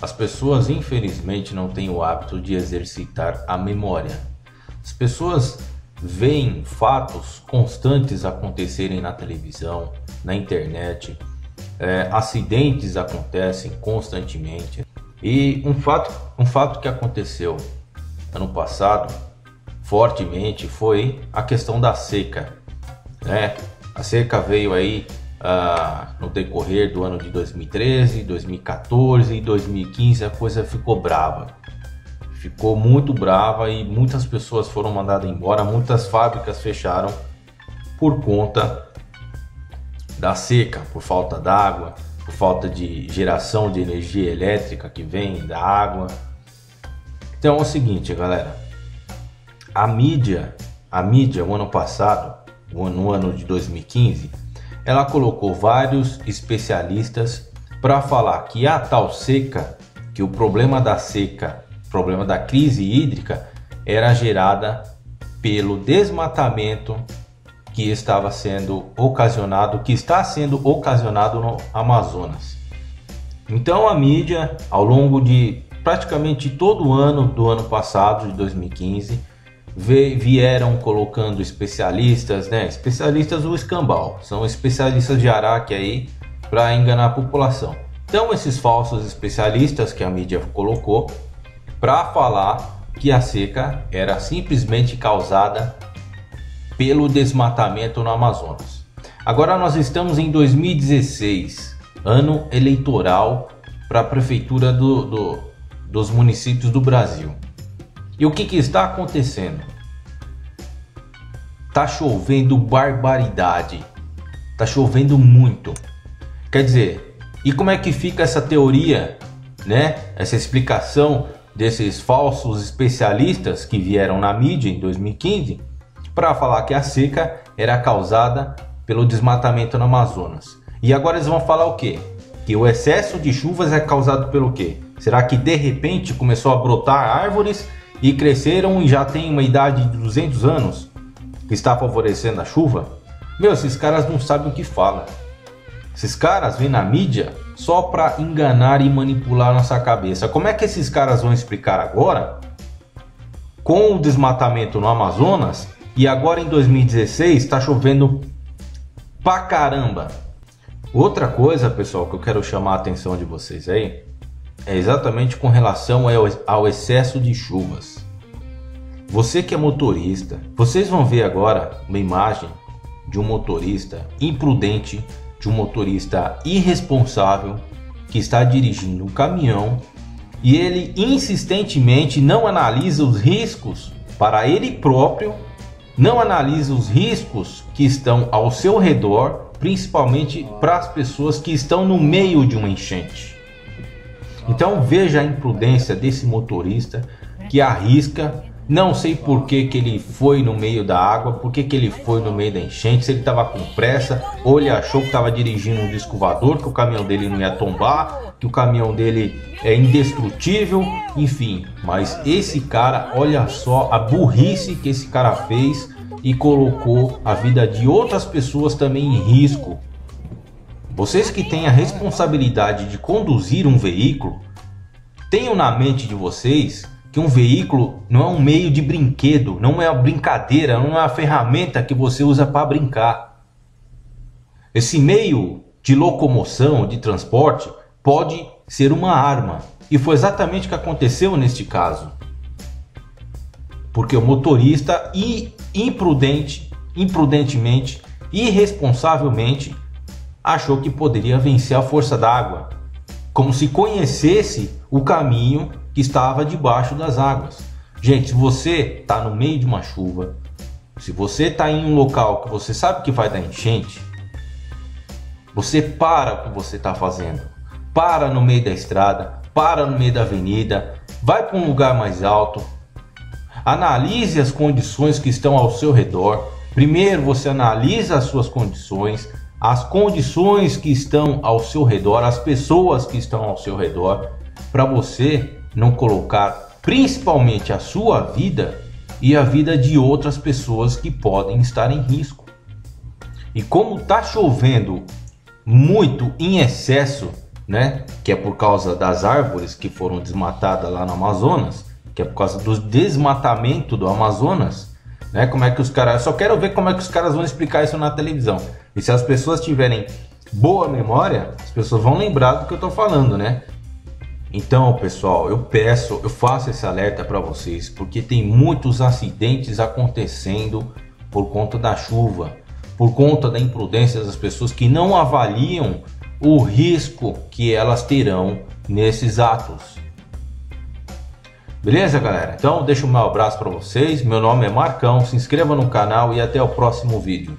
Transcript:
As pessoas, infelizmente, não têm o hábito de exercitar a memória. As pessoas veem fatos constantes acontecerem na televisão, na internet, é, acidentes acontecem constantemente. E um fato, um fato que aconteceu ano passado fortemente foi a questão da seca. Né? A seca veio aí ah, no decorrer do ano de 2013, 2014 e 2015 a coisa ficou brava. Ficou muito brava e muitas pessoas foram mandadas embora, muitas fábricas fecharam por conta da seca, por falta d'água, por falta de geração de energia elétrica que vem da água. Então é o seguinte, galera. A mídia, a mídia, o ano passado, no ano de 2015, ela colocou vários especialistas para falar que a tal seca, que o problema da seca, problema da crise hídrica, era gerada pelo desmatamento que estava sendo ocasionado, que está sendo ocasionado no Amazonas. Então a mídia, ao longo de praticamente todo o ano do ano passado, de 2015, vieram colocando especialistas, né? Especialistas do escambau, são especialistas de Araque aí para enganar a população. Então esses falsos especialistas que a mídia colocou para falar que a seca era simplesmente causada pelo desmatamento no Amazonas. Agora nós estamos em 2016, ano eleitoral para a prefeitura do, do, dos municípios do Brasil. E o que, que está acontecendo? Tá chovendo barbaridade. Tá chovendo muito. Quer dizer, e como é que fica essa teoria, né? Essa explicação desses falsos especialistas que vieram na mídia em 2015 para falar que a seca era causada pelo desmatamento no Amazonas. E agora eles vão falar o quê? Que o excesso de chuvas é causado pelo quê? Será que de repente começou a brotar árvores e cresceram e já tem uma idade de 200 anos que está favorecendo a chuva? Meu, esses caras não sabem o que falam. Esses caras vêm na mídia só para enganar e manipular nossa cabeça. Como é que esses caras vão explicar agora? Com o desmatamento no Amazonas e agora em 2016 está chovendo pra caramba. Outra coisa, pessoal, que eu quero chamar a atenção de vocês aí é exatamente com relação ao excesso de chuvas. Você que é motorista, vocês vão ver agora uma imagem de um motorista imprudente, de um motorista irresponsável que está dirigindo um caminhão e ele insistentemente não analisa os riscos para ele próprio, não analisa os riscos que estão ao seu redor, principalmente para as pessoas que estão no meio de uma enchente. Então veja a imprudência desse motorista que arrisca. Não sei por que, que ele foi no meio da água, por que, que ele foi no meio da enchente, se ele estava com pressa, ou ele achou que estava dirigindo um disco voador, que o caminhão dele não ia tombar, que o caminhão dele é indestrutível, enfim. Mas esse cara, olha só a burrice que esse cara fez e colocou a vida de outras pessoas também em risco vocês que têm a responsabilidade de conduzir um veículo, tenham na mente de vocês que um veículo não é um meio de brinquedo, não é uma brincadeira, não é uma ferramenta que você usa para brincar. Esse meio de locomoção, de transporte, pode ser uma arma. E foi exatamente o que aconteceu neste caso. Porque o motorista imprudente, imprudentemente, irresponsavelmente achou que poderia vencer a força d'água, como se conhecesse o caminho que estava debaixo das águas. Gente, se você está no meio de uma chuva, se você está em um local que você sabe que vai dar enchente, você para o que você está fazendo. Para no meio da estrada, para no meio da avenida, vai para um lugar mais alto, analise as condições que estão ao seu redor. Primeiro você analisa as suas condições, as condições que estão ao seu redor, as pessoas que estão ao seu redor, para você não colocar principalmente a sua vida e a vida de outras pessoas que podem estar em risco. E como está chovendo muito em excesso, né? Que é por causa das árvores que foram desmatadas lá no Amazonas, que é por causa do desmatamento do Amazonas, né? Como é que os caras. Só quero ver como é que os caras vão explicar isso na televisão. E se as pessoas tiverem boa memória, as pessoas vão lembrar do que eu estou falando, né? Então, pessoal, eu peço, eu faço esse alerta para vocês, porque tem muitos acidentes acontecendo por conta da chuva, por conta da imprudência das pessoas que não avaliam o risco que elas terão nesses atos. Beleza, galera? Então, deixo o meu abraço para vocês. Meu nome é Marcão. Se inscreva no canal e até o próximo vídeo.